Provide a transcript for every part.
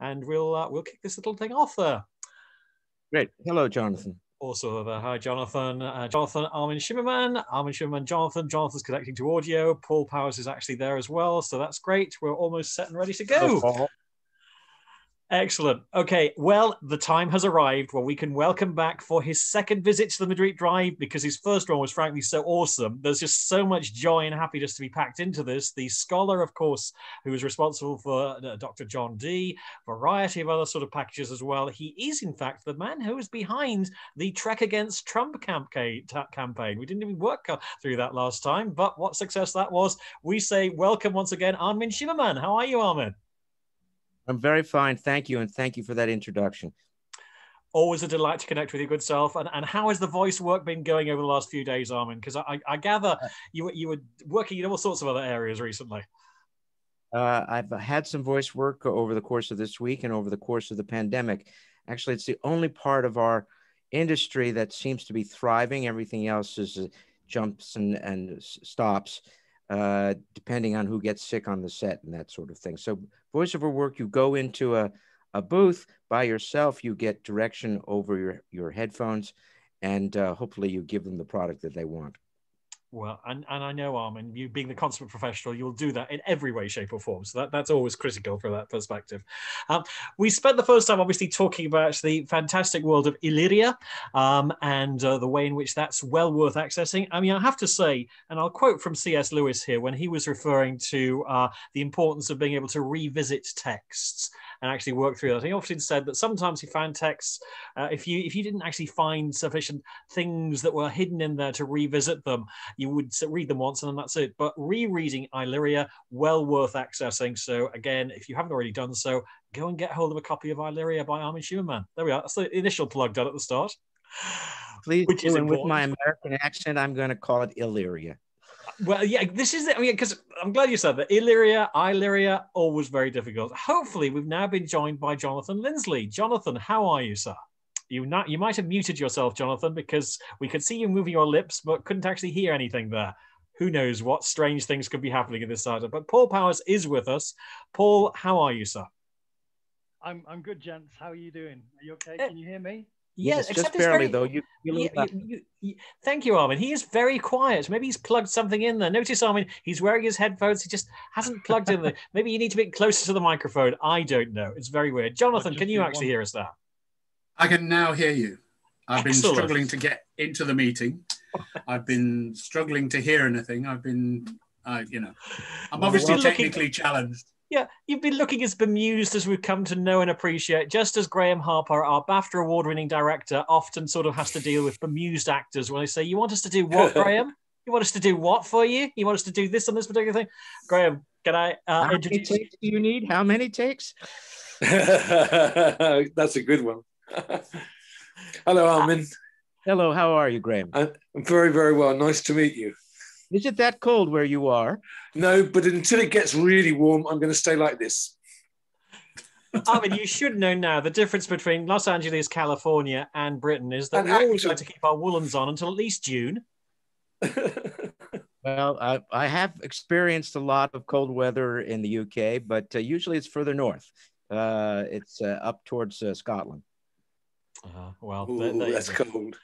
and we'll uh, we'll kick this little thing off there. Great. Hello, Jonathan. Also there. Hi, Jonathan. Uh, Jonathan Armin Shimerman. Armin Shimerman, Jonathan. Jonathan's connecting to audio. Paul Powers is actually there as well. So that's great. We're almost set and ready to go. Excellent. Okay. Well, the time has arrived where we can welcome back for his second visit to the Midweek Drive because his first one was frankly so awesome. There's just so much joy and happiness to be packed into this. The scholar, of course, who is responsible for uh, Dr. John Dee, variety of other sort of packages as well. He is, in fact, the man who is behind the Trek Against Trump campaign. campaign. We didn't even work through that last time, but what success that was. We say welcome once again, Armin Shimerman. How are you, Armin? I'm very fine. Thank you. And thank you for that introduction. Always a delight to connect with your good self. And, and how has the voice work been going over the last few days, Armin? Because I, I gather uh, you, you were working in all sorts of other areas recently. Uh, I've had some voice work over the course of this week and over the course of the pandemic. Actually, it's the only part of our industry that seems to be thriving. Everything else is uh, jumps and, and stops uh, depending on who gets sick on the set and that sort of thing. So voiceover work, you go into a, a booth by yourself, you get direction over your, your headphones, and uh, hopefully you give them the product that they want. Well, and, and I know, Armin, you being the consummate professional, you'll do that in every way, shape, or form. So that, that's always critical from that perspective. Um, we spent the first time, obviously, talking about the fantastic world of Illyria um, and uh, the way in which that's well worth accessing. I mean, I have to say, and I'll quote from C.S. Lewis here when he was referring to uh, the importance of being able to revisit texts and actually work through that. He often said that sometimes he found texts, uh, if you if you didn't actually find sufficient things that were hidden in there to revisit them, you would read them once and then that's it. But rereading Illyria, well worth accessing. So again, if you haven't already done so, go and get hold of a copy of Illyria by Armin Shimerman. There we are. That's the initial plug done at the start. Please, Which is and with my American accent, I'm going to call it Illyria. Well, yeah, this is it. I mean, because I'm glad you said that. Illyria, Illyria, always very difficult. Hopefully, we've now been joined by Jonathan Linsley. Jonathan, how are you, sir? You not you might have muted yourself, Jonathan, because we could see you moving your lips, but couldn't actually hear anything there. Who knows what strange things could be happening in this side? But Paul Powers is with us. Paul, how are you, sir? I'm I'm good, gents. How are you doing? Are you okay? Eh. Can you hear me? Yes, just barely very, though. You, you, you, you, thank you, Armin. He is very quiet. Maybe he's plugged something in there. Notice, Armin, he's wearing his headphones. He just hasn't plugged in there. Maybe you need to be closer to the microphone. I don't know. It's very weird. Jonathan, can you actually one... hear us now? I can now hear you. I've Excellent. been struggling to get into the meeting. I've been struggling to hear anything. I've been, uh, you know, I'm obviously well, technically looking... challenged. Yeah, you've been looking as bemused as we've come to know and appreciate, just as Graeme Harper, our BAFTA award winning director, often sort of has to deal with bemused actors when they say, You want us to do what, Graeme? You want us to do what for you? You want us to do this on this particular thing? Graeme, can I uh, How introduce many takes do you need? How many takes? That's a good one. Hello, Armin. Hello, how are you, Graeme? I'm very, very well. Nice to meet you. Is it that cold where you are? No, but until it gets really warm, I'm going to stay like this. I mean, you should know now the difference between Los Angeles, California, and Britain is that and we always like to keep our woolens on until at least June. well, I, I, have experienced a lot of cold weather in the UK, but uh, usually it's further north. Uh, it's uh, up towards uh, Scotland. Uh, well, Ooh, that's cold.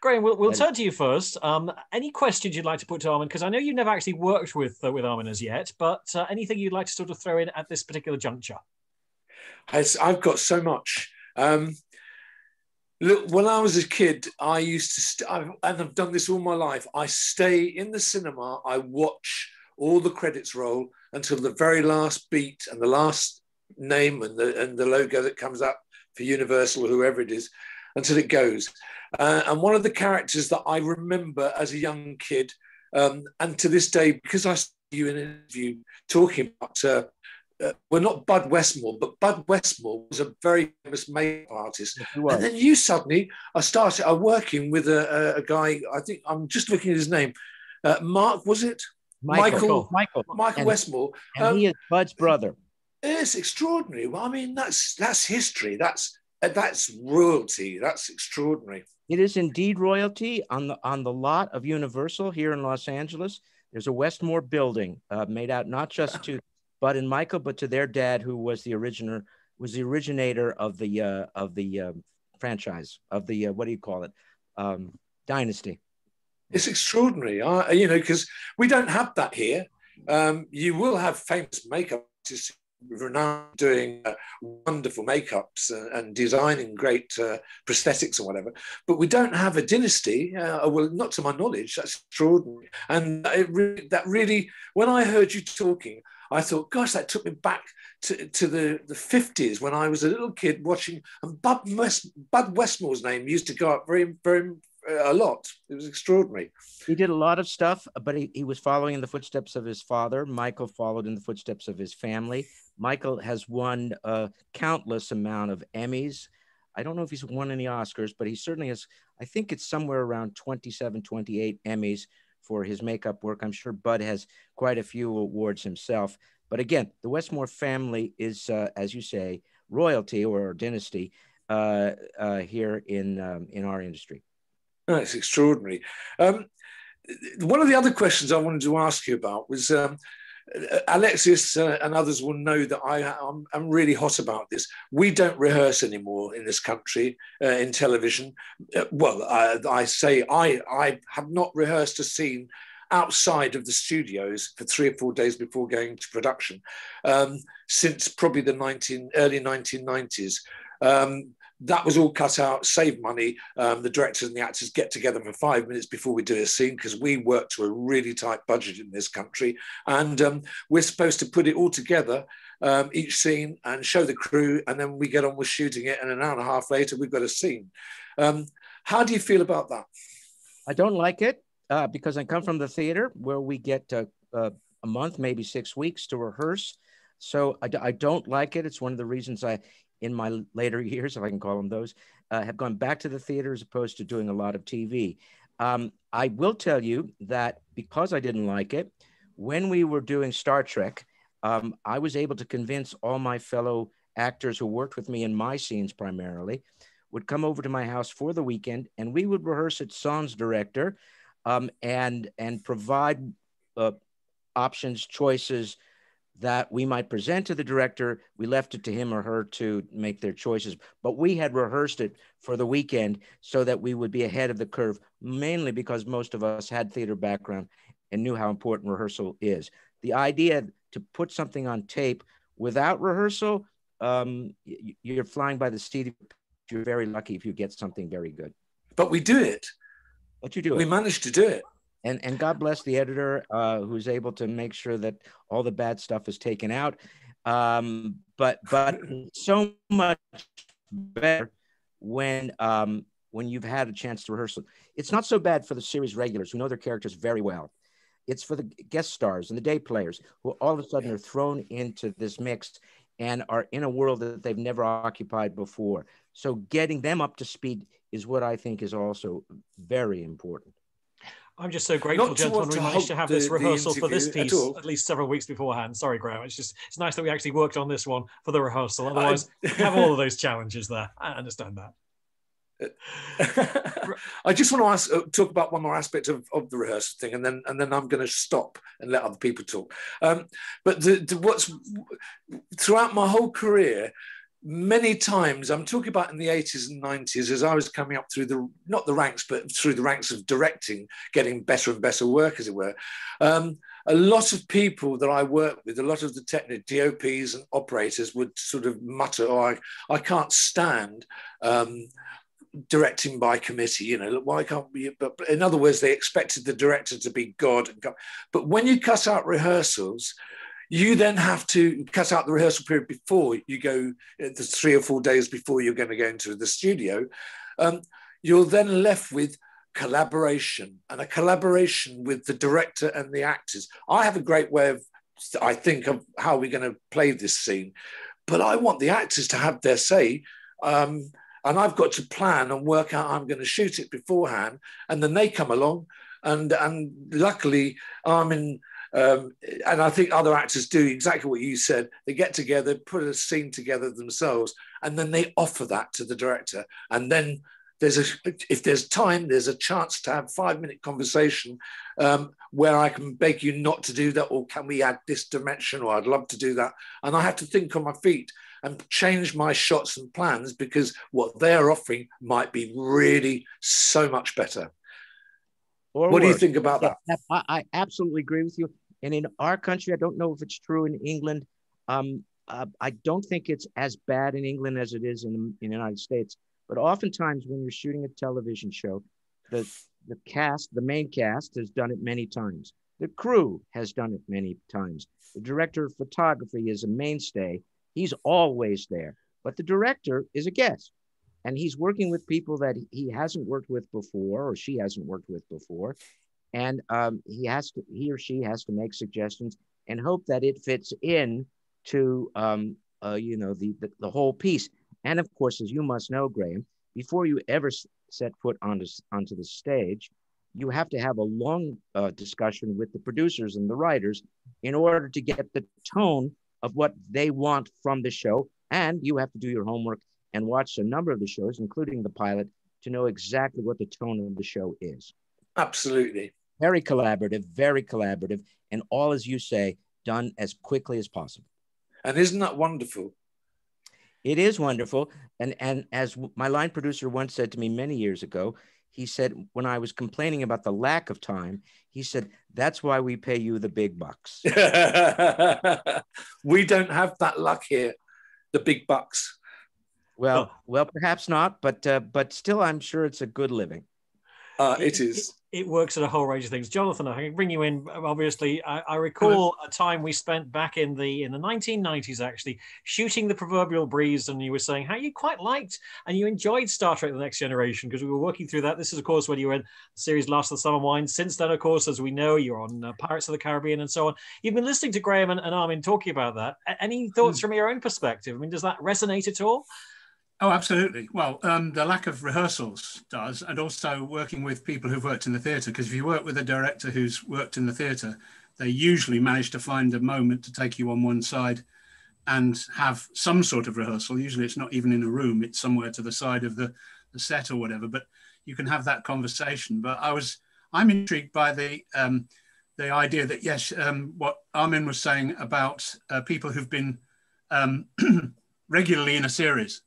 Graeme, we'll, we'll turn to you first. Um, any questions you'd like to put to Armin? Because I know you've never actually worked with uh, with Armin as yet, but uh, anything you'd like to sort of throw in at this particular juncture? I've got so much. Um, look, when I was a kid, I used to, st- I've, and I've done this all my life. I stay in the cinema. I watch all the credits roll until the very last beat and the last name and the and the logo that comes up for Universal or whoever it is until it goes. Uh, and one of the characters that I remember as a young kid, um, and to this day, because I saw you in an interview talking about, uh, uh, well, not Bud Westmore, but Bud Westmore was a very famous makeup artist. And then you suddenly, I started uh, working with a, a, guy, I think I'm just looking at his name, uh, Mark, was it? Michael. Michael. Michael, and, Westmore. And um, he is Bud's brother. It's extraordinary. Well, I mean, that's that's history. That's that's royalty. That's extraordinary. It is indeed royalty on the on the lot of Universal here in Los Angeles. There's a Westmore building uh, made out not just to Bud and Michael, but to their dad, who was the original was the originator of the uh, of the uh, franchise of the uh, what do you call it um, dynasty. It's extraordinary, uh, you know, because we don't have that here. Um, you will have famous makeup artists renowned doing uh, wonderful makeups and, and designing great uh, prosthetics or whatever, but we don't have a dynasty. Uh, well, not to my knowledge. That's extraordinary, and re- that really, when I heard you talking, I thought, gosh, that took me back to, to the, the 50s when I was a little kid watching, and Bud, West, Bud Westmore's name used to go up very, very a lot. It was extraordinary. He did a lot of stuff, but he, he was following in the footsteps of his father. Michael followed in the footsteps of his family. Michael has won a countless amount of Emmys. I don't know if he's won any Oscars, but he certainly has, I think it's somewhere around 27, 28 Emmys for his makeup work. I'm sure Bud has quite a few awards himself. But again, the Westmore family is, uh, as you say, royalty or dynasty uh, uh, here in um, in our industry. It's extraordinary. Um, one of the other questions I wanted to ask you about was um, Alexis uh, and others will know that I, am I'm really hot about this. We don't rehearse anymore in this country uh, in television. Uh, well, I, I, say I, I have not rehearsed a scene outside of the studios for three or four days before going to production um, since probably the 19, early 1990s. Um, that was all cut out, save money. Um, the directors and the actors get together for five minutes before we do a scene because we work to a really tight budget in this country. And um, we're supposed to put it all together, um, each scene, and show the crew. And then we get on with shooting it. And an hour and a half later, we've got a scene. Um, how do you feel about that? I don't like it uh, because I come from the theater where we get uh, uh, a month, maybe six weeks to rehearse. So I, I, don't like it. It's one of the reasons I in my later years, if I can call them those, uh, have gone back to the theater as opposed to doing a lot of TV. Um, I will tell you that because I didn't like it, when we were doing Star Trek, um, I was able to convince all my fellow actors who worked with me in my scenes primarily would come over to my house for the weekend and we would rehearse at Sans director um, and and provide uh, options, choices, that we might present to the director. We left it to him or her to make their choices, but we had rehearsed it for the weekend so that we would be ahead of the curve, mainly because most of us had theater background and knew how important rehearsal is. The idea to put something on tape without rehearsal, um, you're flying by the seat. You're very lucky if you get something very good. But we do it. But you do we it. We managed to do it and and God bless the editor uh, who's able to make sure that all the bad stuff is taken out. Um, but but so much better when um, when you've had a chance to rehearse. It's not so bad for the series regulars who know their characters very well. It's for the guest stars and the day players who all of a sudden are thrown into this mix and are in a world that they've never occupied before. So getting them up to speed is what I think is also very important. I'm just so grateful, gentlemen. We managed to have the, this rehearsal for this piece at, at, least several weeks beforehand. Sorry, Graeme. It's just it's nice that we actually worked on this one for the rehearsal. Otherwise, we have all of those challenges there. I understand that. I just want to ask, uh, talk about one more aspect of, of the rehearsal thing, and then and then I'm going to stop and let other people talk. Um, but the, the, what's throughout my whole career, many times i'm talking about in the 80s and 90s as i was coming up through the not the ranks but through the ranks of directing getting better and better work as it were um, a lot of people that i work with a lot of the technical dops and operators would sort of mutter oh i, I can't stand um, directing by committee you know why can't we but in other words they expected the director to be god. But when you cut out rehearsals you then have to cut out the rehearsal period before you go, uh, the three or four days before you're going to go into the studio. Um, you're then left with collaboration and a collaboration with the director and the actors. I have a great way of, I think, of how we're going to play this scene, but I want the actors to have their say. Um, and I've got to plan and work out I'm going to shoot it beforehand. And then they come along, and and luckily I'm in um, and I think other actors do exactly what you said. They get together, put a scene together themselves, and then they offer that to the director. And then there's a, if there's time, there's a chance to have five minute conversation um, where I can beg you not to do that, or can we add this dimension, or I'd love to do that. And I have to think on my feet. and change my shots and plans because what they're offering might be really so much better. Or what worse. do you think about that? I, I, absolutely agree with you. And in our country, I don't know if it's true in England. Um, uh, I don't think it's as bad in England as it is in, in the United States. But oftentimes, when you're shooting a television show, the the cast, the main cast, has done it many times. The crew has done it many times. The director of photography is a mainstay. He's always there. But the director is a guest. And he's working with people that he hasn't worked with before or she hasn't worked with before. And um, he has to, he or she has to make suggestions and hope that it fits in to, um, uh, you know, the, the, the whole piece. And of course, as you must know, Graeme, before you ever set foot onto, onto the stage, you have to have a long uh, discussion with the producers and the writers in order to get the tone of what they want from the show. And you have to do your homework and watch a number of the shows, including the pilot, to know exactly what the tone of the show is. Absolutely. Very collaborative, very collaborative, and all, as you say, done as quickly as possible. And isn't that wonderful? It is wonderful. And, and as my line producer once said to me many years ago, he said, when I was complaining about the lack of time, he said, that's why we pay you the big bucks. we don't have that luck here, the big bucks. Well, well, perhaps not, but uh, but still, I'm sure it's a good living. Uh, it is it works at a whole range of things. Jonathan, I can bring you in. Obviously, I, I recall a time we spent back in the in the 1990s, actually shooting the proverbial breeze, and you were saying how you quite liked and you enjoyed Star Trek: The Next Generation because we were working through that. This is, of course, when you were in the series Last of the Summer Wine. Since then, of course, as we know, you're on uh, Pirates of the Caribbean and so on. You've been listening to Graham and, and Armin talking about that. Any thoughts mm. from your own perspective? I mean, does that resonate at all? Oh, absolutely. Well, um, the lack of rehearsals does, and also working with people who've worked in the theatre. Because if you work with a director who's worked in the theatre, they usually manage to find a moment to take you on one side and have some sort of rehearsal. Usually, it's not even in a room; it's somewhere to the side of the, the set or whatever. But you can have that conversation. But I was, I'm intrigued by the um, the idea that yes, um, what Armin was saying about uh, people who've been um, regularly in a series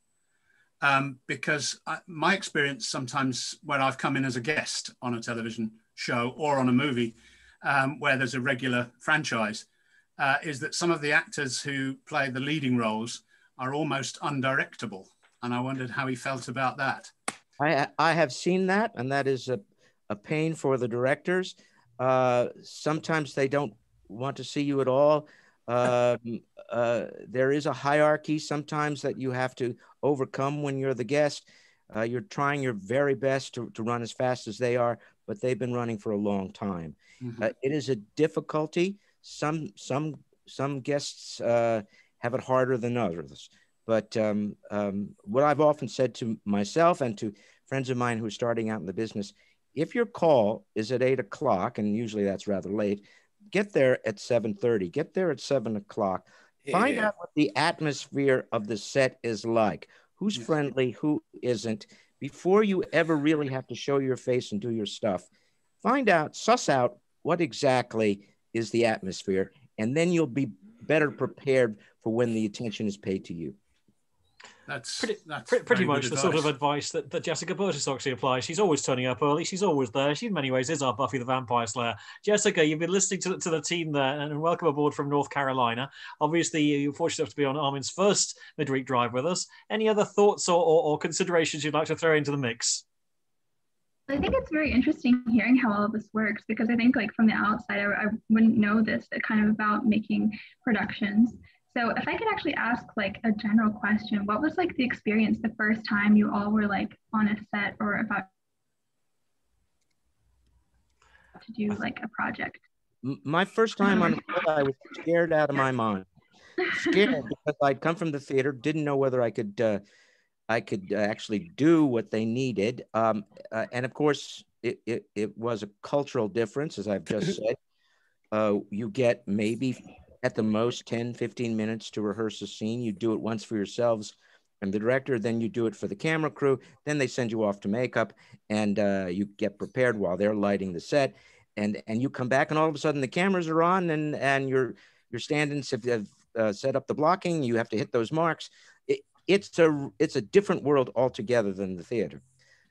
um, because I, my experience sometimes when I've come in as a guest on a television show or on a movie um, where there's a regular franchise uh, is that some of the actors who play the leading roles are almost undirectable. And I wondered how he felt about that. I, I have seen that, and that is a, a pain for the directors. Uh, sometimes they don't want to see you at all. Um, uh, there is a hierarchy sometimes that you have to overcome when you're the guest. Uh, you're trying your very best to, to run as fast as they are, but they've been running for a long time. Mm-hmm. Uh, it is a difficulty. Some some some guests uh, have it harder than others. But um, um, what I've often said to myself and to friends of mine who are starting out in the business, if your call is at eight o'clock, and usually that's rather late, get there at 7.30 get there at 7 o'clock. Yeah. find out what the atmosphere of the set is like. Who's mm-hmm. friendly who isn't. Before you ever really have to show your face and do your stuff find out suss out what exactly is the atmosphere and then you'll be better prepared for when the attention is paid to you that's pretty, that's pretty, pretty much the sort of advice that, that Jessica Burgess actually applies. She's always turning up early. She's always there. She, in many ways, is our Buffy the Vampire Slayer. Jessica, you've been listening to, to the team there, and welcome aboard from North Carolina. Obviously, you're fortunate enough to be on Armin's first midweek drive with us. Any other thoughts or, or, or considerations you'd like to throw into the mix? I think it's very interesting hearing how all of this works because I think, like from the outside, I, I wouldn't know this kind of about making productions. So if I could actually ask like a general question, what was like the experience the first time you all were like on a set or about to do like a project? My first time on set, I was scared out of my mind. Scared because I'd come from the theater, didn't know whether I could uh, I could uh, actually do what they needed, um, uh, and of course it, it, it was a cultural difference, as I've just said. Uh, you get maybe at the most 10, 15 minutes to rehearse a scene. You do it once for yourselves and the director, then you do it for the camera crew. Then they send you off to makeup and uh, you get prepared while they're lighting the set. And, and you come back and all of a sudden the cameras are on and, and you're, you're standing, if, uh, set up the blocking. You have to hit those marks. It, it's a it's a different world altogether than the theater.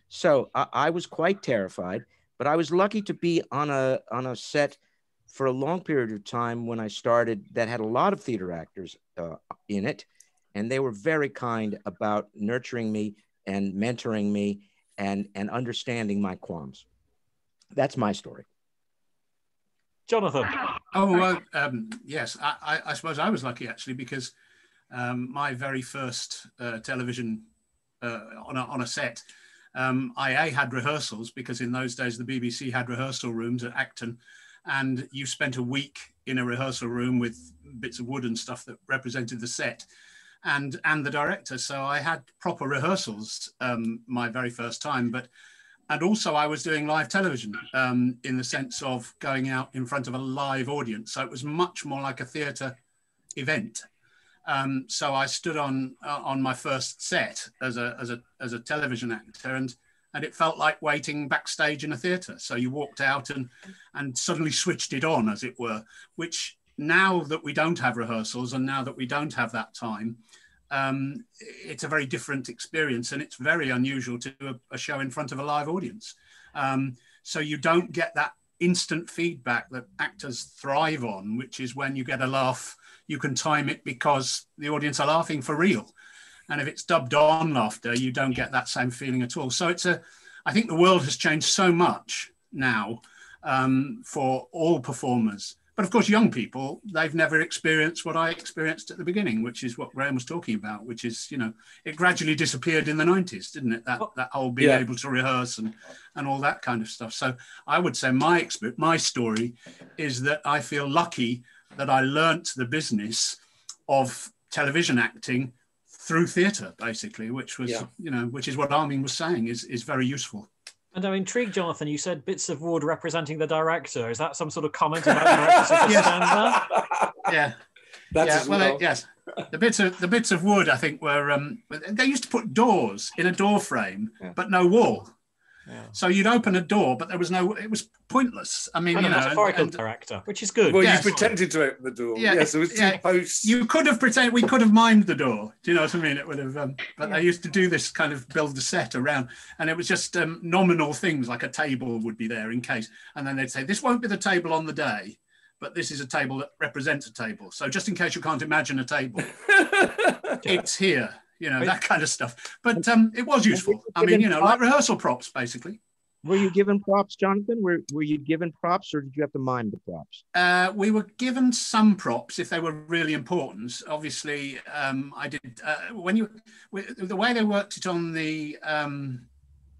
So I, I was quite terrified, but I was lucky to be on a on a set for a long period of time when I started that had a lot of theater actors uh, in it, and they were very kind about nurturing me and mentoring me and and understanding my qualms. That's my story. Jonathan. Oh well, um, yes. I, I, I, suppose I was lucky actually because um, my very first uh, television uh, on a, on a set, um, I a, had rehearsals because in those days the BBC had rehearsal rooms at Acton, and you spent a week in a rehearsal room with bits of wood and stuff that represented the set and and the director. So i had proper rehearsals um, my very first time but and also i was doing live television um, in the sense of going out in front of a live audience. So it was much more like a theatre event. Um, so i stood on uh, on my first set as a as a as a television actor and and it felt like waiting backstage in a theatre. So you walked out and and suddenly switched it on, as it were. Which now that we don't have rehearsals and now that we don't have that time, um, it's a very different experience, and it's very unusual to do a, a show in front of a live audience. Um, so you don't get that instant feedback that actors thrive on, which is when you get a laugh, you can time it because the audience are laughing for real. And if it's dubbed on laughter, you don't get that same feeling at all. So it's a, I think the world has changed so much now um, for all performers. But of course, young people, they've never experienced what I experienced at the beginning, which is what Graeme was talking about, which is, you know, it gradually disappeared in the 90s, didn't it? That, that whole being yeah. able to rehearse and, and all that kind of stuff. So I would say my experience, my story is that I feel lucky that I learnt the business of television acting through theatre, basically, which was, yeah. you know, which is what Armin was saying is, is very useful. And I'm intrigued, Jonathan. You said bits of wood representing the director. Is that some sort of comment about directors who yes. Yeah. That's yeah, well, well. It, yes. The bits of the bits of wood, I think, were um, they used to put doors in a door frame, yeah. but no wall. So you'd open a door, but there was no. It was pointless. I mean, kind you know, metaphorical and, character, which is good. Well, yes. you pretended to open the door. Yeah, yes, it was yeah. posts. You could have pretended. We could have mimed the door. Do you know what I mean? It would have. Um, but yeah. they used to do this kind of build the set around, and it was just um, nominal things like a table would be there in case, and then they'd say this won't be the table on the day. But this is a table that represents a table. So just in case you can't imagine a table, it's here you know, that kind of stuff. But um, it was useful. I mean, you know, like rehearsal props, basically. Were you given props, Jonathan? Were, were you given props or did you have to mime the props? Uh, we were given some props if they were really important. Obviously, um, I did, uh, when you, the way they worked it on the, um,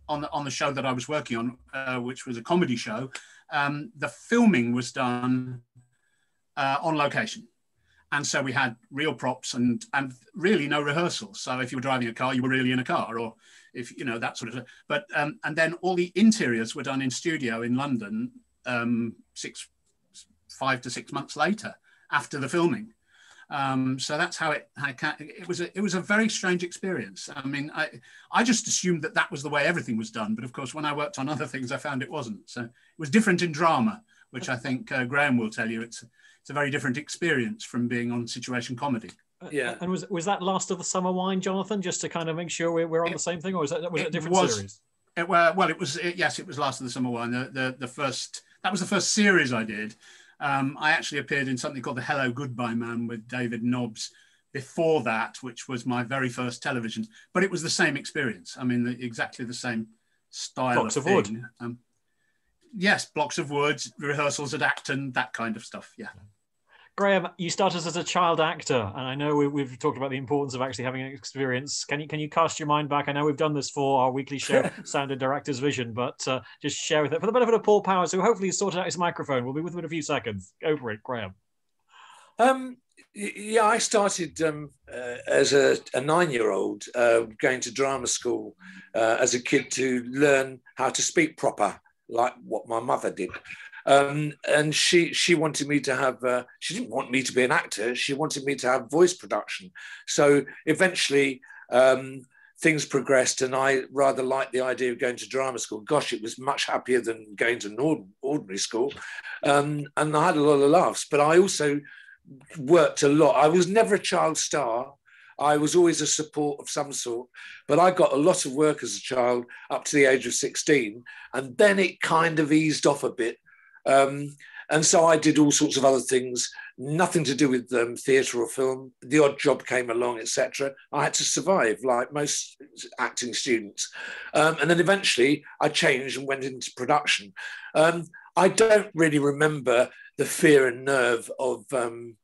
on the, on the show that I was working on, uh, which was a comedy show, um, the filming was done uh, on location and so we had real props and and really no rehearsals. So if you were driving a car you were really in a car or if you know that sort of but um, and then all the interiors were done in studio in london um, six five to six months later after the filming. Um, so that's how it it was a, it was a very strange experience. I mean i i just assumed that that was the way everything was done but of course when i worked on other things i found it wasn't. So it was different in drama which i think uh, graeme will tell you. It's it's a very different experience from being on situation comedy. Uh, yeah. And was was that last of the summer wine, Jonathan, just to kind of make sure we're, we're on it, the same thing, or was that was it, it a different was, series? It, well, well, it was it, yes, it was last of the summer wine. The, the the first that was the first series I did. Um, I actually appeared in something called the Hello Goodbye Man with David Nobbs before that, which was my very first television. But it was the same experience. I mean, the, exactly the same style blocks of, of wood. Um, yes, blocks of wood, rehearsals at Acton, that kind of stuff. Yeah. Graeme, you started as a child actor, and I know we, have talked about the importance of actually having an experience. Can you can you cast your mind back? I know we've done this for our weekly show, Sound and Director's Vision, but uh, just share with it for the benefit of Paul Powers, who hopefully has sorted out his microphone. We'll be with him in a few seconds. Go for it, Graeme. Um, yeah, I started um, uh, as a, a nine-year-old uh, going to drama school uh, as a kid to learn how to speak proper, like what my mother did. Um, and she she wanted me to have uh, she didn't want me to be an actor she wanted me to have voice production so eventually um, things progressed and i rather liked the idea of going to drama school gosh it was much happier than going to an ordinary school um, and i had a lot of laughs but i also worked a lot. I was never a child star. I was always a support of some sort, but I got a lot of work as a child up to the age of 16. And then it kind of eased off a bit. Um, and so I did all sorts of other things, nothing to do with um, theatre or film. The odd job came along, etc. I had to survive, like most acting students. Um, and then eventually I changed and went into production. Um, I don't really remember the fear and nerve of um,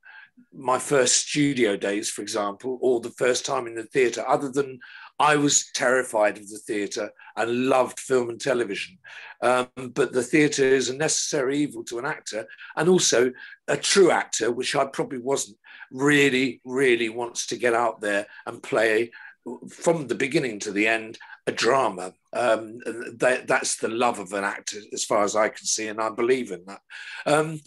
my first studio days, for example, or the first time in the theatre, other than I was terrified of the theatre and loved film and television. Um, but the theatre is a necessary evil to an actor, and also a true actor, which I probably wasn't, really, really wants to get out there and play from the beginning to the end a drama. Um, that, that's the love of an actor, as far as I can see, and I believe in that. Um,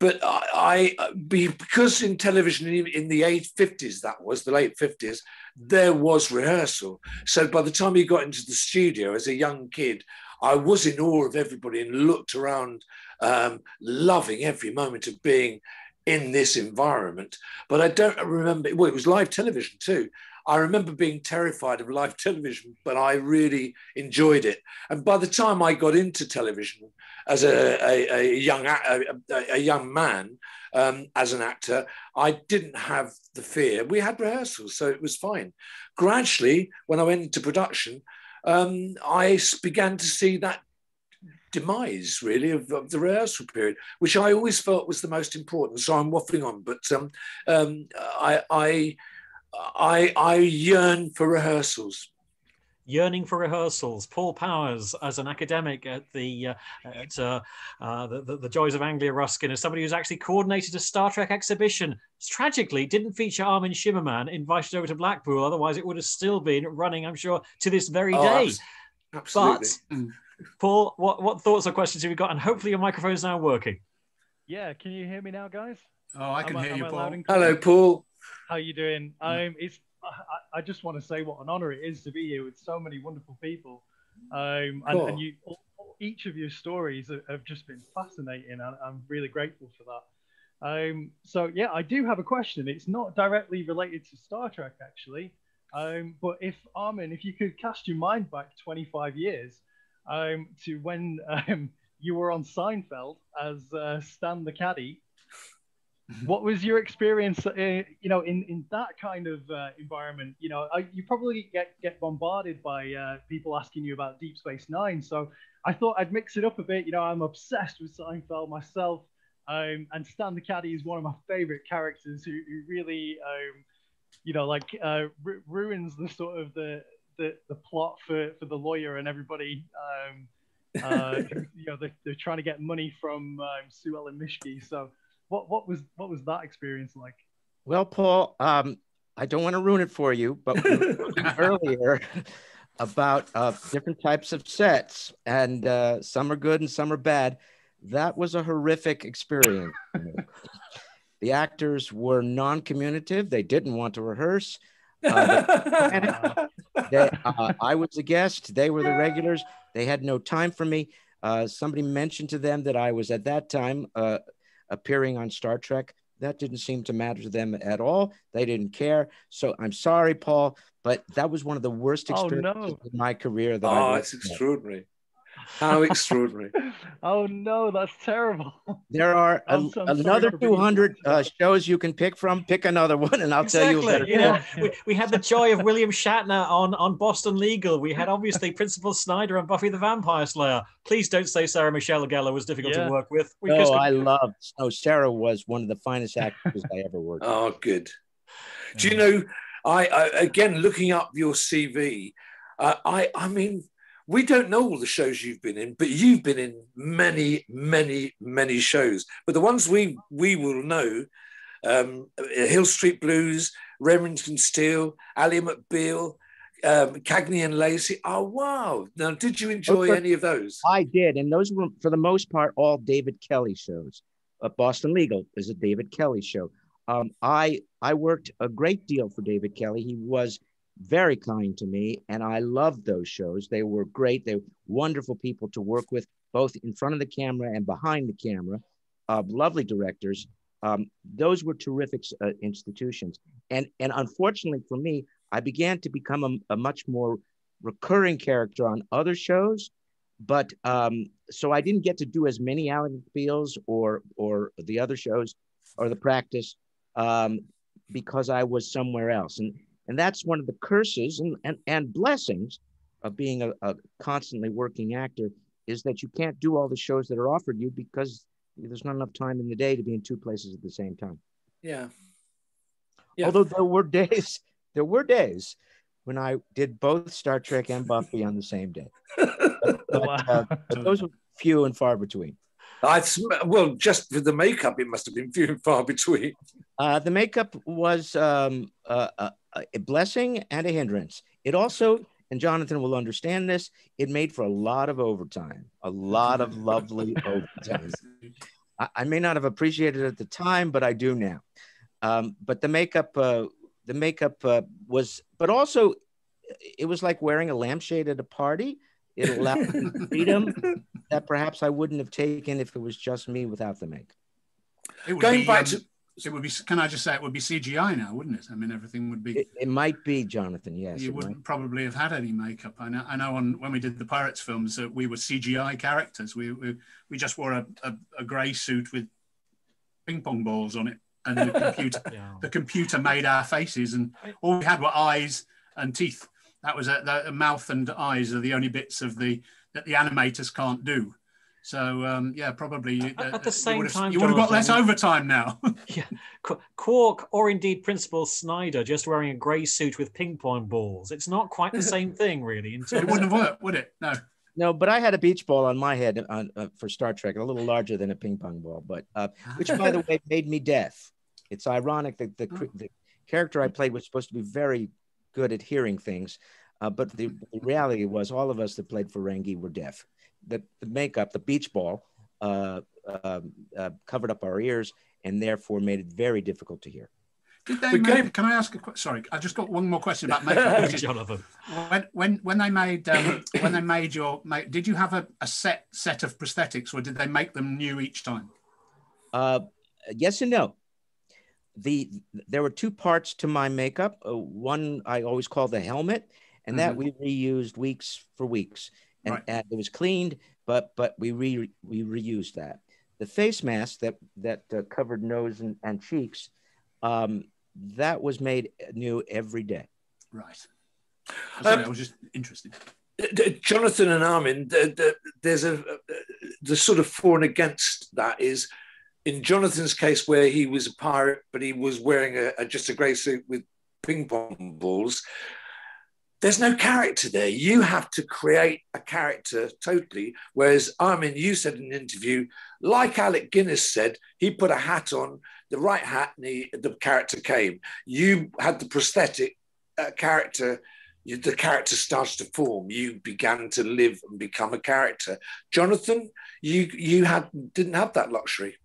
but I, I, because in television in the 50s, that was the late 50s, there was rehearsal. So by the time you got into the studio as a young kid, I was in awe of everybody and looked around, um, loving every moment of being in this environment. But I don't remember, well, it was live television too. I remember being terrified of live television, but I really enjoyed it. And by the time I got into television as a, a, a young a, a, young man, um, as an actor, I didn't have the fear. We had rehearsals, so it was fine. Gradually, when I went into production, um, I began to see that demise really of, of, the rehearsal period, which I always felt was the most important. So I'm waffling on, but um, um, I, I I, I yearn for rehearsals. Yearning for rehearsals. Paul Powers, as an academic at the uh, at uh, uh, the, the, the, Joys of Anglia Ruskin, as somebody who's actually coordinated a Star Trek exhibition. Tragically, didn't feature Armin Shimerman invited over to Blackpool. Otherwise, it would have still been running, I'm sure, to this very oh, day. absolutely. But. Paul, what, what thoughts or questions have you got? And hopefully, your microphone is now working. Yeah, can you hear me now, guys? Oh, I can am hear I, you, Paul. Hello, Paul. How are you doing? Um, it's I, I, just want to say what an honor it is to be here with so many wonderful people. Um, and, cool. and you, each of your stories have just been fascinating. and I'm really grateful for that. Um, so yeah, I do have a question. It's not directly related to Star Trek actually, um, but if Armin, if you could cast your mind back 25 years um, to when um, you were on Seinfeld as uh, Stan the caddy, what was your experience uh, you know in in that kind of uh, environment you know I, you probably get get bombarded by uh, people asking you about deep space nine so i thought i'd mix it up a bit you know i'm obsessed with seinfeld myself um, and stan the caddy is one of my favorite characters who, who really um, you know like uh, r- ruins the sort of the, the the plot for for the lawyer and everybody um, uh, you know they're, they're trying to get money from um, sue ellen Mischke. so what what was what was that experience like? Well, Paul, um, I don't want to ruin it for you, but we earlier about uh, different types of sets, and uh, some are good and some are bad. That was a horrific experience. the actors were non-communicative; they didn't want to rehearse. Uh, they, uh, I was a guest; they were the regulars. They had no time for me. Uh, somebody mentioned to them that I was at that time uh, appearing on Star Trek. That didn't seem to matter to them at all. They didn't care. So I'm sorry, Paul, but that was one of the worst experiences oh, no. in my career. That i Oh no oh, it's extraordinary. How extraordinary. oh no, that's terrible. There are a, another 200 uh, shows you can pick from. Pick another one, and I'll exactly. tell you. you know, we, we had the joy of William Shatner on, on Boston Legal. We had obviously Principal Snyder on Buffy the Vampire Slayer. Please don't say Sarah Michelle Gellar was difficult yeah. to work with. We no, I love. Oh, Sarah was one of the finest actors I ever worked. Oh, good. Do you know? I, I again looking up your CV. Uh, I I mean we don't know all the shows you've been in, but you've been in many, many, many shows. But the ones we we will know, um, Hill Street Blues, Remington Steele, Ally McBeal, um, Cagney and Lacey. Oh wow! Now, did you enjoy any of those? I did, and those were for the most part all David Kelley shows. Uh, Boston Legal is a David Kelley show. Um, I I worked a great deal for David Kelley. He was very kind to me, and I loved those shows. They were great. They were wonderful people to work with, both in front of the camera and behind the camera. Uh, lovely directors. Um, those were terrific uh, institutions. And, and unfortunately for me, I began to become a, a much more recurring character on other shows. But um, so I didn't get to do as many Ally McBeals or or the other shows or the practice um, because I was somewhere else. And and that's one of the curses and, and, and blessings of being a, a constantly working actor is that you can't do all the shows that are offered you because there's not enough time in the day to be in two places at the same time. Yeah. yeah. Although there were days, there were days when I did both Star Trek and Buffy on the same day. But, but, uh, but those were few and far between. I well, just for the makeup, it must have been few and far between. Uh, the makeup was um, uh, uh a blessing and a hindrance. It also, and Jonathan will understand this, it made for a lot of overtime, a lot of lovely overtime. I, I, may not have appreciated it at the time, but I do now. Um, but the makeup, uh, the makeup uh, was, but also, it was like wearing a lampshade at a party. It allowed me freedom that perhaps I wouldn't have taken if it was just me without the makeup. Going be, back um, to it would be. Can I just say it would be CGI now, wouldn't it? I mean, everything would be. It, it might be, Jonathan. Yes, you wouldn't might. probably have had any makeup. I know. I know. On when we did the Pirates films, uh, we were CGI characters. We we, we just wore a, a, a grey suit with ping pong balls on it, and the computer yeah. the computer made our faces, and all we had were eyes and teeth. That was a, the mouth and eyes are the only bits of the that the animators can't do. So um, yeah, probably at, at the same you time, you would have got less overtime now. yeah, Quark or indeed Principal Snyder just wearing a grey suit with ping pong balls. It's not quite the same thing, really. it wouldn't have worked, would it? No. No, but I had a beach ball on my head on, uh, for Star Trek, a little larger than a ping pong ball, but uh, which, by the way, made me deaf. It's ironic that the, oh. the character I played was supposed to be very good at hearing things, uh, but the, the reality was all of us that played Ferengi were deaf the, the makeup, the beach ball, uh, uh, uh, covered up our ears and therefore made it very difficult to hear. Did they make, can I ask a question? Sorry, I just got one more question about makeup. Jonathan. When, when, when they made um, when they made your did you have a, a, set set of prosthetics or did they make them new each time? Uh, yes and no. The there were two parts to my makeup. Uh, one I always call the helmet, and mm-hmm. that we reused weeks for weeks and, right. and it was cleaned, but but we re, we reused that. The face mask that that uh, covered nose and, and cheeks, um, that was made new every day. Right. Sorry, um, I was just interested. Jonathan and Armin, the, the, there's a the sort of for and against that is in Jonathan's case where he was a pirate, but he was wearing a, a just a grey suit with ping pong balls there's no character there. You have to create a character totally. Whereas, mean, you said in an interview, like Alec Guinness said, he put a hat on, the right hat, and he, the character came. You had the prosthetic uh, character. You, the character starts to form. You began to live and become a character. Jonathan, you you had didn't have that luxury.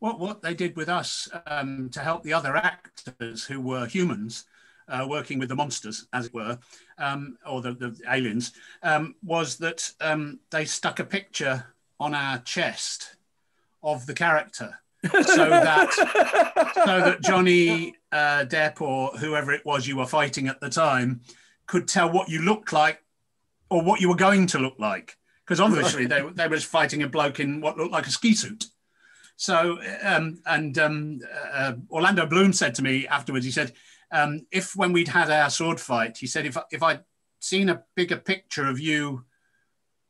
What what they did with us um, to help the other actors who were humans uh, working with the monsters, as it were, um, or the, the aliens, um, was that um, they stuck a picture on our chest of the character. so that so that Johnny uh, Depp or whoever it was you were fighting at the time could tell what you looked like or what you were going to look like. Because obviously they, they were fighting a bloke in what looked like a ski suit. So, um, and um, uh, Orlando Bloom said to me afterwards, he said, um, if when we'd had our sword fight, he said, if, if I'd seen a bigger picture of you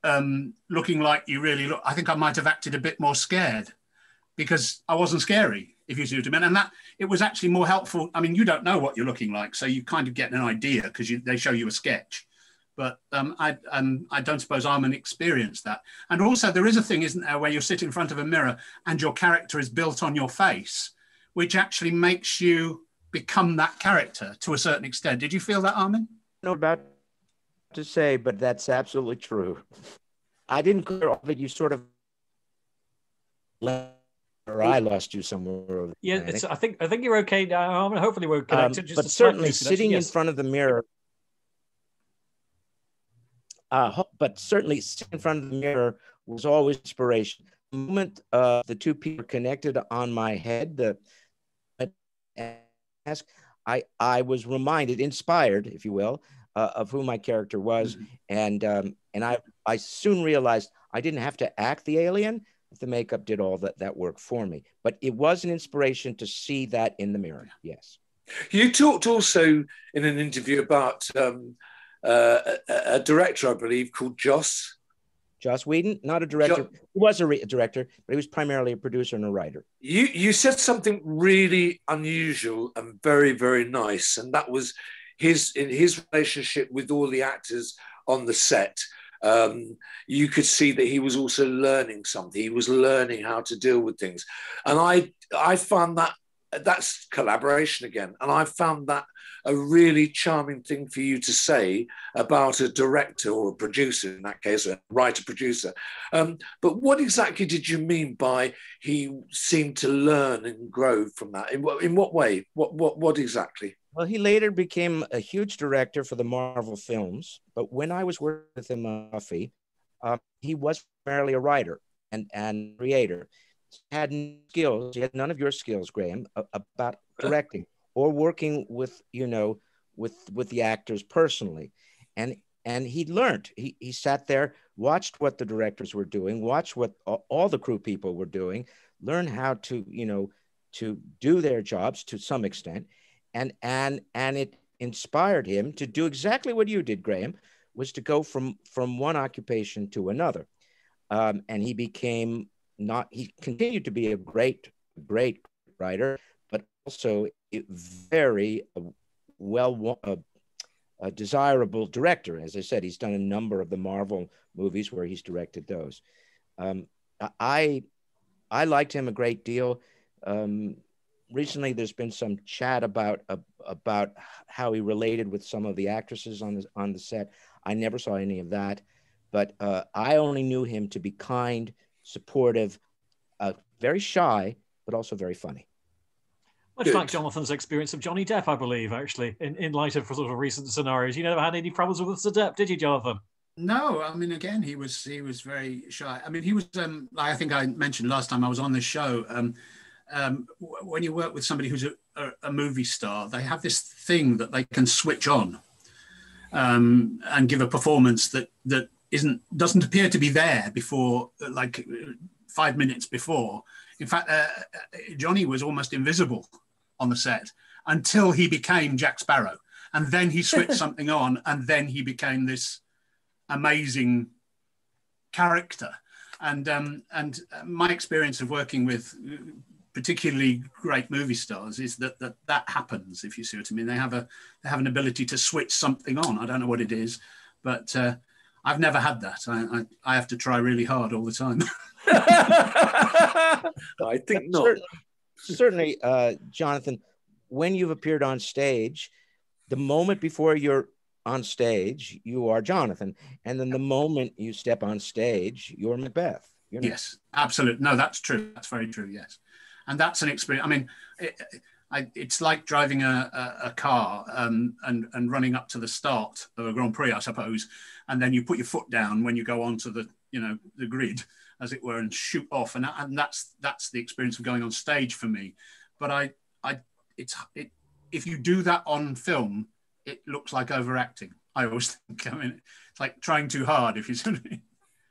um, looking like you really look, I think I might have acted a bit more scared because I wasn't scary, if you see what I mean. And that it was actually more helpful. I mean, you don't know what you're looking like, so you kind of get an idea because they show you a sketch. But um, I, um, I don't suppose I'm an experienced that. And also, there is a thing, isn't there, where you sit in front of a mirror and your character is built on your face, which actually makes you become that character to a certain extent. Did you feel that, Armin? No, about to say, but that's absolutely true. I didn't clear off it. You sort of left or I lost you somewhere. Yeah, I think. I think I think you're okay. Armin. Hopefully, we're connected. Um, but certainly, sitting yes. in front of the mirror. Uh, but certainly, sitting in front of the mirror was always inspiration. The moment uh, the two people connected on my head, the ask, I I was reminded, inspired, if you will, uh, of who my character was, mm-hmm. and um, and I I soon realized I didn't have to act the alien. The makeup did all that that work for me, but it was an inspiration to see that in the mirror. Yes. You talked also in an interview about um, uh, a, a, director, I believe, called Joss. Joss Whedon, not a director. Jo- he was a, re- a, director, but he was primarily a producer and a writer. You you said something really unusual and very very nice, and that was his in his relationship with all the actors on the set. Um, you could see that he was also learning something. He was learning how to deal with things, and I I found that that's collaboration again. And I found that a really charming thing for you to say about a director or a producer, in that case, a writer producer. Um, but what exactly did you mean by he seemed to learn and grow from that? In what, in what way? What, what, what exactly? Well, he later became a huge director for the Marvel films. But when I was working with him, Buffy, um, he was primarily a writer and, and creator had skills. He had none of your skills, Graeme, about directing or working with you know with with the actors personally, and and he learned. He he sat there, watched what the directors were doing, watched what all the crew people were doing, learn how to you know to do their jobs to some extent, and and and it inspired him to do exactly what you did, Graeme, was to go from from one occupation to another, um, and he became not he continued to be a great great writer also a very uh, well uh, a desirable director. As i said he's done a number of the marvel movies where he's directed those. Um, i i liked him a great deal. Um, recently there's been some chat about uh, about how he related with some of the actresses on the on the set. I never saw any of that but uh, i only knew him to be kind supportive, uh, very shy, but also very funny. Much like Jonathan's experience of Johnny Depp, I believe, actually, in, in light of sort of recent scenarios. You never had any problems with Sir Depp, did you, Jonathan? No, I mean, again, he was he was very shy. I mean, he was. Um, I think I mentioned last time I was on this show. Um, um, when you work with somebody who's a, a, a, movie star, they have this thing that they can switch on um, and give a performance that that isn't doesn't appear to be there before like five minutes before in fact uh, johnny was almost invisible on the set until he became jack sparrow and then he switched something on and then he became this amazing character and um, and my experience of working with particularly great movie stars is that, that that happens if you see what i mean they have a they have an ability to switch something on i don't know what it is but uh, I've never had that. I, I, I have to try really hard all the time. I think not. Certainly, uh, Jonathan, when you've appeared on stage, the moment before you're on stage, you are Jonathan. And then the moment you step on stage, you're Macbeth. You're yes, absolutely. No, that's true. That's very true. Yes. And that's an experience. I mean, it, I, it's like driving a, a, a car um, and, and running up to the start of a Grand Prix, I suppose, and then you put your foot down when you go onto the you know the grid, as it were, and shoot off, and, and that's that's the experience of going on stage for me. But I I it's it if you do that on film, it looks like overacting. I always think. I mean, it's like trying too hard. If you see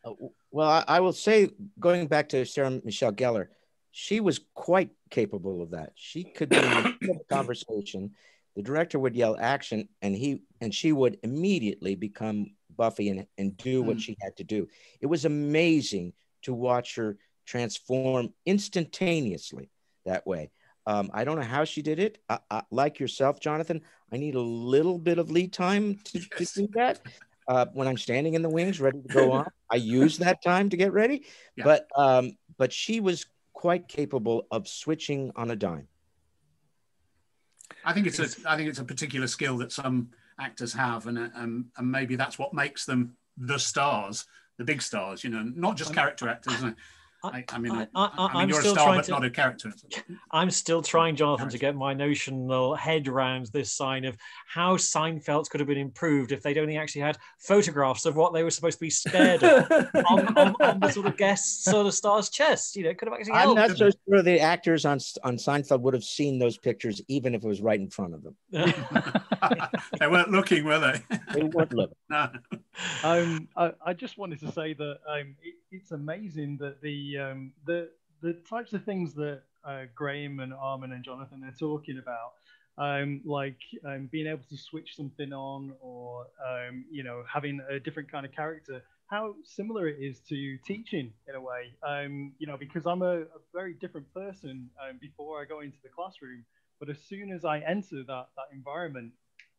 uh, Well, I, I will say, going back to Sarah Michelle Gellar, she was quite capable of that. She could be in a conversation. The director would yell action, and he and she would immediately become Buffy and, and do what mm. she had to do. It was amazing to watch her transform instantaneously that way. Um, I don't know how she did it. I, I, like yourself, Jonathan, I need a little bit of lead time to, yes. to do that. Uh, when I'm standing in the wings, ready to go on, I use that time to get ready. Yeah. But um, but she was quite capable of switching on a dime. I think it's a I think it's a particular skill that some actors have, and um, and maybe that's what makes them the stars, the big stars. You know, not just character actors. I, I mean, I, I, I mean, you're a star, but to, not a character. I'm still trying, Jonathan, to get my notional head around this sign of how Seinfeld could have been improved if they'd only actually had photographs of what they were supposed to be scared of on, on, on, the sort of guest sort of star's chest. You know, could have actually. I'm not so sure the actors on on Seinfeld would have seen those pictures, even if it was right in front of them. they weren't looking, were they? they weren't looking. No. Um, I, I, just wanted to say that um, it, it's amazing that the um, the the types of things that uh, Graeme and Armin and Jonathan are talking about, um, like um, being able to switch something on, or um, you know having a different kind of character. How similar it is to teaching in a way, um, you know, because I'm a, a very different person um, before I go into the classroom. But as soon as I enter that that environment,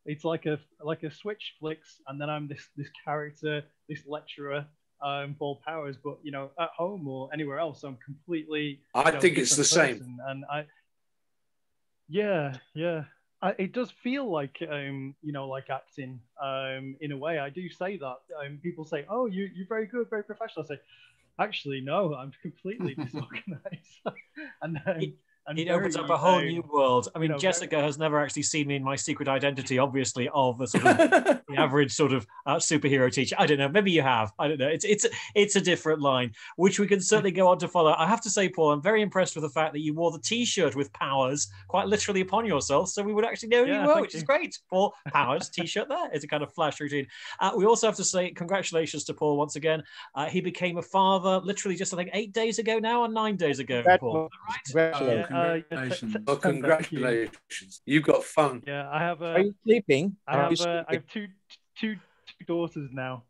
it's like a like a switch flicks, and then I'm this this character, this lecturer, um, Paul Powers. But you know, at home or anywhere else, I'm completely. I know, think it's the person. same. And I, yeah, yeah, I, it does feel like um, you know, like acting um, in a way. I do say that. Um, people say, "Oh, you you're very good, very professional." I say, actually, no, I'm completely disorganized. and then and it opens up a whole new world. I mean, you know, Jessica very... has never actually seen me in my secret identity, obviously, of the sort of the average sort of uh, superhero teacher. I don't know. Maybe you have. I don't know. It's it's it's a different line, which we can certainly go on to follow. I have to say, Paul, I'm very impressed with the fact that you wore the T-shirt with powers quite literally upon yourself, so we would actually know who yeah, you were, which you. is great. Paul Powers T-shirt there. It's a kind of flash routine. Uh, we also have to say congratulations to Paul once again. Uh, he became a father literally just I think eight days ago now, or nine days ago. Paul, right? Congratulations. Uh, congratulations. Uh, well, congratulations. You. have got fun. Yeah, I have. Uh, Are you sleeping? I have, uh, I have two, two, two daughters now.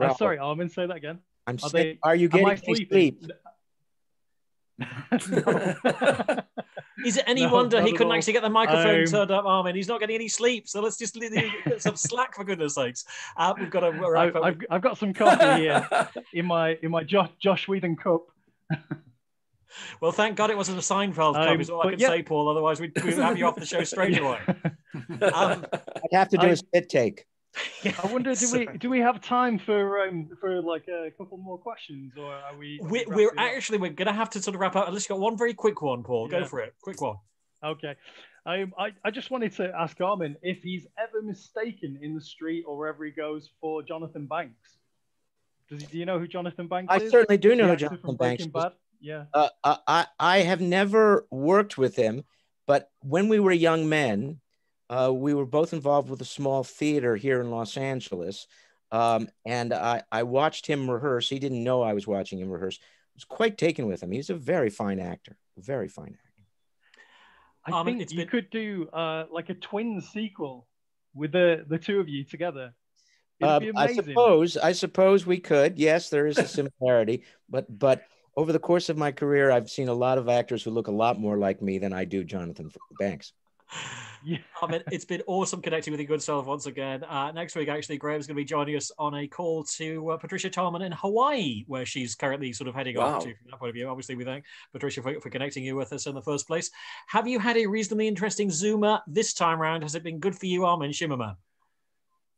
Oh, sorry, Armin, say that again. I'm are they, are you getting sleep? Is it any no, wonder he couldn't actually get the microphone um, turned up, Armin? He's not getting any sleep, so let's just get some slack for goodness sakes. Uh, we've got to wrap I've, I've, I've, got some coffee here in my in my Josh, Joss Whedon cup. Well, thank God it wasn't a Seinfeld um, is all I can yeah. say, Paul. Otherwise, we'd, we'd have you off the show straight away. Um, I'd have to do I, a spit take. Yeah, I wonder, do we do we have time for um for like a couple more questions, or are we? Are we we're, actually we're gonna have to sort of wrap up. Unless you got one very quick one, Paul. Go for it. Quick one. Okay. Um, I, I just wanted to ask Armin if he's ever mistaken in the street or wherever he goes for Jonathan Banks. Does he, do you know who Jonathan Banks I is? I certainly do know Jonathan Banks. Bad? Yeah. Uh, I I have never worked with him, but when we were young men, uh, we were both involved with a small theater here in Los Angeles, um, and I I watched him rehearse. He didn't know I was watching him rehearse. I was quite taken with him. He's a very fine actor. Very fine actor. I um, think you been... could do uh, like a twin sequel with the the two of you together. Uh, I suppose I suppose we could. Yes, there is a similarity, but but over the course of my career, I've seen a lot of actors who look a lot more like me than I do Jonathan Banks. Yeah. I mean, it's been awesome connecting with you, good self, once again. Uh, next week, actually, Graeme's going to be joining us on a call to uh, Patricia Tallman in Hawaii, where she's currently sort of heading wow. off to from that point of view. Obviously, we thank Patricia for, for, connecting you with us in the first place. Have you had a reasonably interesting Zoomer this time around? Has it been good for you, Armin Shimerman?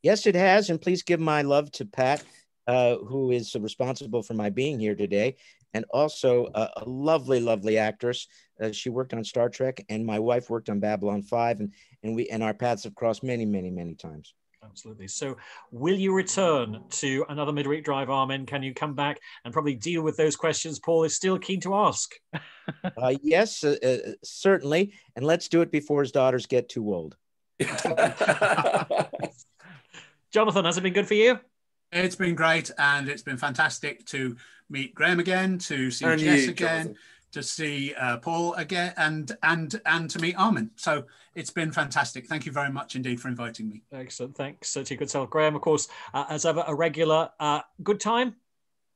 Yes, it has. And please give my love to Pat, uh, who is responsible for my being here today and also a, a lovely, lovely actress. Uh, she worked on Star Trek, and my wife worked on Babylon Five, and and we and our paths have crossed many, many, many times. Absolutely. So, will you return to another midweek drive, Armin? Can you come back and probably deal with those questions Paul is still keen to ask? uh, yes, uh, uh, certainly. And let's do it before his daughters get too old. Jonathan, has it been good for you? It's been great, and it's been fantastic to meet Graeme again, to see and Jess you, again, Jonathan. to see uh, Paul again, and and and to meet Armin. So it's been fantastic. Thank you very much indeed for inviting me. Excellent. Thanks to you, good self. Graeme, of course, uh, as ever, a regular. Uh, good time.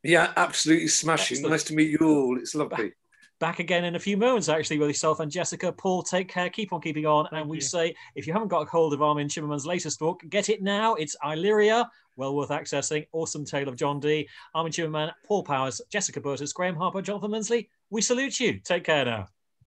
Yeah, absolutely smashing. Excellent. Nice to meet you all. It's lovely back again in a few moments, actually, with yourself and Jessica. Paul, take care, keep on keeping on. Thank and we you. say, if you haven't got a hold of Armin Shimerman's latest book, get it now. It's Illyria, well worth accessing. Awesome tale of John Dee. Armin Shimerman, Paul Powers, Jessica Burtis, Graeme Harper, Jonathan Linsley. We salute you. Take care now.